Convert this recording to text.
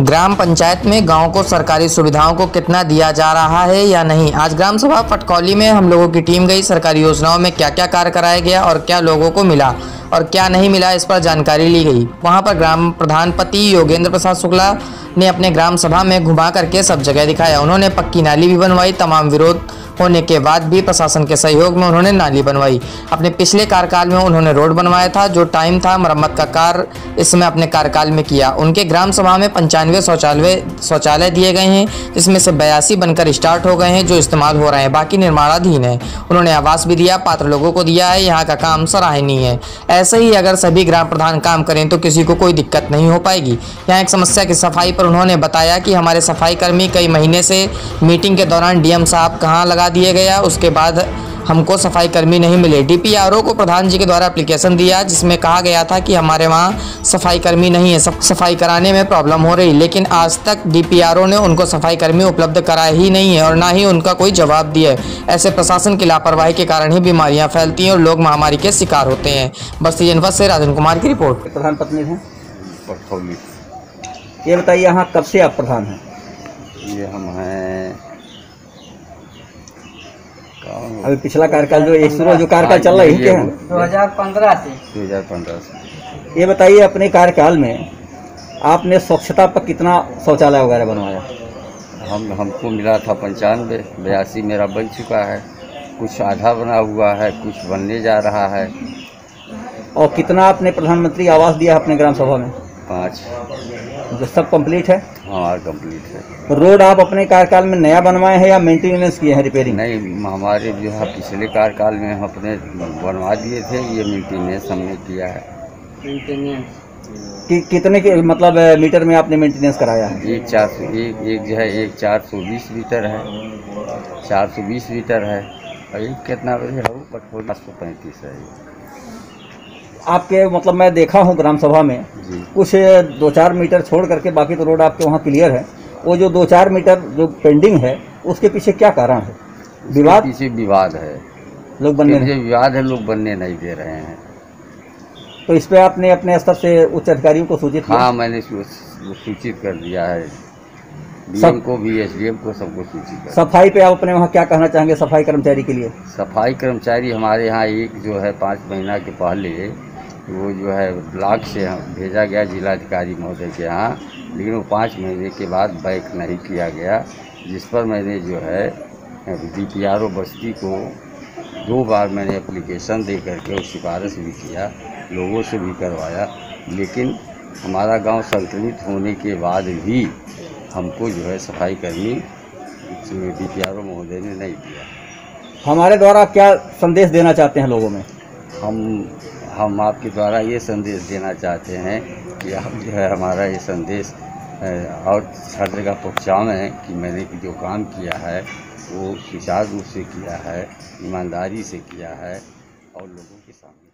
ग्राम पंचायत में गाँव को सरकारी सुविधाओं को कितना दिया जा रहा है या नहीं? आज ग्राम सभा फटकौली में हम लोगों की टीम गई, सरकारी योजनाओं में क्या क्या कार्य कराया गया और क्या लोगों को मिला और क्या नहीं मिला, इस पर जानकारी ली गई। वहाँ पर ग्राम प्रधानपति योगेंद्र प्रसाद शुक्ला ने अपने ग्राम सभा में घुमा करके सब जगह दिखाया। उन्होंने पक्की नाली भी बनवाई, तमाम विरोध होने के बाद भी प्रशासन के सहयोग में उन्होंने नाली बनवाई। अपने पिछले कार्यकाल में उन्होंने रोड बनवाया था, जो टाइम था मरम्मत का कार्य इसमें अपने कार्यकाल में किया। उनके ग्राम सभा में पंचानवे शौचालय शौचालय दिए गए हैं, जिसमें से बयासी बनकर स्टार्ट हो गए हैं, जो इस्तेमाल हो रहे हैं, बाकी निर्माणाधीन है। उन्होंने आवास भी दिया, पात्र लोगों को दिया है, यहाँ का काम सराहनीय है। ऐसे ही अगर सभी ग्राम प्रधान काम करें तो किसी को कोई दिक्कत नहीं हो पाएगी। यहाँ एक समस्या की सफ़ाई पर उन्होंने बताया कि हमारे सफ़ाई कर्मी कई महीने से मीटिंग के दौरान डीएम साहब कहाँ लगा दिए गया। उसके बाद हमको सफ़ाई कर्मी नहीं मिले। डीपीआरओ को प्रधान जी के द्वारा एप्लीकेशन दिया जिसमें कहा गया था कि हमारे वहाँ सफ़ाई कर्मी नहीं है। सफ- सफ़ाई कराने में प्रॉब्लम हो रही लेकिन आज तक डीपीआरओ ने उनको सफ़ाई कर्मी उपलब्ध कराया ही नहीं है और ना ही उनका कोई जवाब दिया है। ऐसे प्रशासन की लापरवाही के कारण ही बीमारियाँ फैलती हैं और लोग महामारी के शिकार होते हैं। बस्ती जनपद से राजन कुमार की रिपोर्ट। प्रधान पत्नी हैं? ये बताइए यहाँ कब से आप प्रधान हैं? ये हम हैं अभी पिछला कार्यकाल जो शुरू जो कार्यकाल चल रहा है दो हज़ार पंद्रह से। दो हज़ार पंद्रह से। ये बताइए अपने कार्यकाल में आपने स्वच्छता पर कितना शौचालय वगैरह बनवाया? हम हमको मिला था पंचानवे बयासी मेरा बन चुका है। कुछ आधा बना हुआ है कुछ बनने जा रहा है। और कितना आपने प्रधानमंत्री आवास दिया अपने ग्राम सभा में? पाँच। जो सब कंप्लीट है? हाँ कंप्लीट है। रोड आप अपने कार्यकाल में नया बनवाए हैं या मेंटेनेंस किए हैं रिपेयरिंग नहीं हमारे जो है पिछले कार्यकाल में हम अपने बनवा दिए थे ये मेंटेनेंस हमने किया है। कि कितने के मतलब मीटर में आपने मेंटेनेंस कराया है? एक चार सौ एक एक जो है एक चार सौ बीस मीटर है। चार सौ बीस मीटर है। और एक कितना बजे है? कठोर पाँच सौ पैंतीस है। ये। आपके मतलब मैं देखा हूँ ग्राम सभा में कुछ दो चार मीटर छोड़ करके बाकी तो रोड आपके वहाँ क्लियर है। वो जो दो चार मीटर जो पेंडिंग है उसके पीछे क्या कारण है? विवाद? पीछे विवाद है। लोग बनने नहीं। विवाद है लोग बनने नहीं दे रहे हैं। तो इस पर आपने अपने स्तर से उच्च अधिकारियों को सूचित हाँ मैंने सूचित कर दिया है। डीएम को भी एसडीएम को सबको सूचित कर सफ़ाई पे आप अपने वहाँ क्या कहना चाहेंगे सफ़ाई कर्मचारी के लिए? सफ़ाई कर्मचारी हमारे यहाँ एक जो है पाँच महीना के पहले वो जो है ब्लॉक से हम- भेजा गया जिलाधिकारी महोदय के यहाँ लेकिन वो पाँच महीने के बाद बैक नहीं किया गया जिस पर मैंने जो है डी पी आर ओ बस्ती को दो बार मैंने एप्लीकेशन दे करके और सिफारिश भी किया लोगों से भी करवाया लेकिन हमारा गाँव संक्रमित होने के बाद भी हमको जो है सफ़ाई कर्मी डी पी आर ओ महोदय ने नहीं दिया हमारे द्वारा क्या संदेश देना चाहते हैं लोगों में? हम हम आपके द्वारा ये संदेश देना चाहते हैं कि आप जो है हमारा ये संदेश और हर जगह है कि मैंने जो काम किया है, वो सुचारू रूप से किया है, ईमानदारी से किया है, और लोगों के सामने